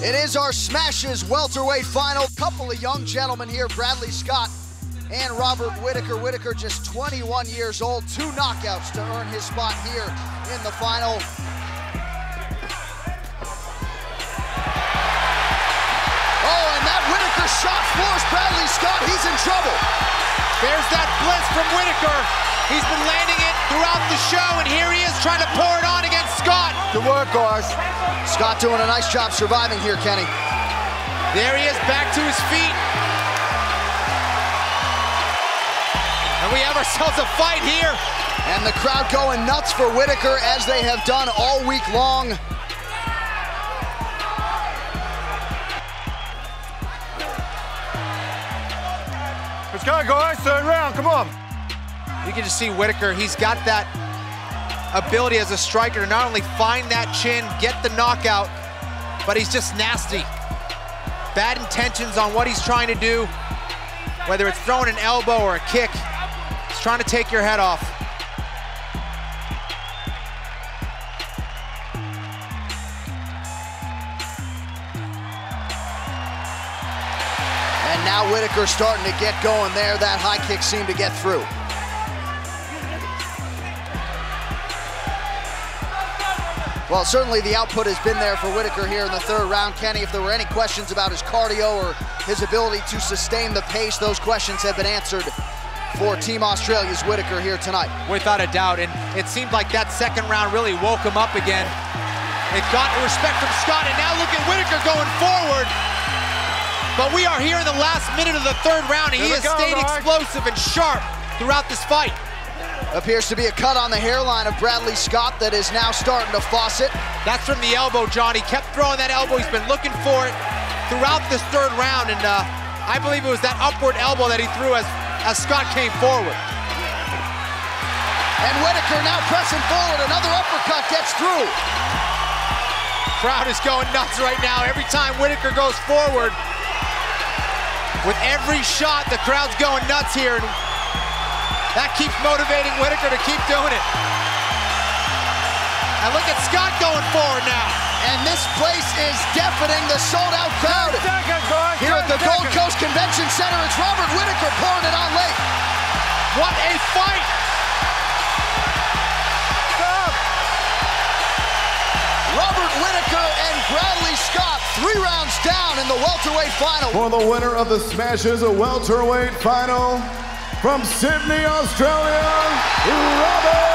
It is our Smashes welterweight final. Couple of young gentlemen here, Bradley Scott and Robert Whittaker. Whittaker just 21 years old, two knockouts to earn his spot here in the final. Oh, and that Whittaker shot floors Bradley Scott. He's in trouble. There's that blitz from Whittaker. He's been landing it throughout the show, and here he is trying to pour it on against Scott. Good work, guys. Scott doing a nice job surviving here, Kenny. There he is, back to his feet. And we have ourselves a fight here. And the crowd going nuts for Whittaker as they have done all week long. Let's go, guys. Third round. Come on. You can just see Whittaker. He's got that ability as a striker to not only find that chin, get the knockout, but he's just nasty. Bad intentions on what he's trying to do, whether it's throwing an elbow or a kick. He's trying to take your head off. And now Whittaker starting to get going there. That high kick seemed to get through. Well, certainly the output has been there for Whittaker here in the third round. Kenny, if there were any questions about his cardio or his ability to sustain the pace, those questions have been answered for Team Australia's Whittaker here tonight. Without a doubt, and it seemed like that second round really woke him up again. It got respect from Scott, and now look at Whittaker going forward. But we are here in the last minute of the third round, and he has stayed explosive and sharp throughout this fight. Appears to be a cut on the hairline of Bradley Scott that is now starting to faucet. That's from the elbow, John. He kept throwing that elbow. He's been looking for it throughout this third round, and uh, I believe it was that upward elbow that he threw as, as Scott came forward. And Whittaker now pressing forward. Another uppercut gets through. Crowd is going nuts right now. Every time Whittaker goes forward, with every shot, the crowd's going nuts here. And that keeps motivating Whittaker to keep doing it. And look at Scott going forward now. And this place is deafening the sold-out crowd. Seconds, boys. Here at the Gold Coast Convention Center, it's Robert Whittaker pouring it on late. What a fight! Stop. Robert Whittaker and Bradley Scott, three rounds down in the welterweight final. For the winner of the Smashes a welterweight final from Sydney, Australia, Robert